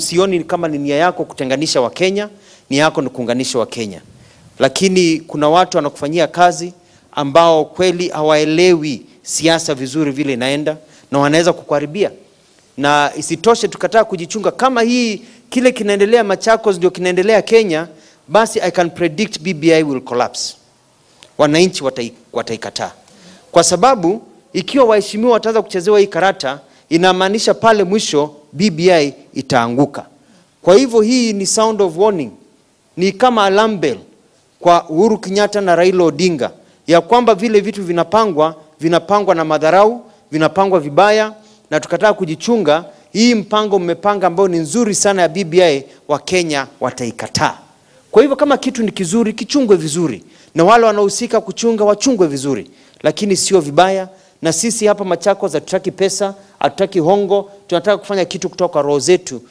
Sioni kama ni nia yako kutenganisha Wakenya, nia yako ni kuunganisha Wakenya, lakini kuna watu wanakufanyia kazi ambao kweli hawaelewi siasa vizuri vile inaenda na wanaweza kukuharibia. Na isitoshe tukataa kujichunga, kama hii kile kinaendelea Machakos ndio kinaendelea Kenya, basi I can predict BBI will collapse. Wananchi watai, wataikataa kwa sababu ikiwa waheshimiwa wataanza kuchezewa hii karata, inamaanisha pale mwisho BBI itaanguka. Kwa hivyo hii ni sound of warning, ni kama alarm bell kwa Uhuru Kenyatta na Raila Odinga ya kwamba vile vitu vinapangwa vinapangwa na madharau, vinapangwa vibaya, na tukataa kujichunga. Hii mpango mmepanga ambao ni nzuri sana ya BBI, wa Kenya wataikataa. Kwa hivyo kama kitu ni kizuri, kichungwe vizuri, na wale wanaohusika kuchunga wachungwe vizuri, lakini sio vibaya. Na sisi hapa Machakos hatutaki pesa, hatutaki hongo, tunataka kufanya kitu kutoka roho zetu.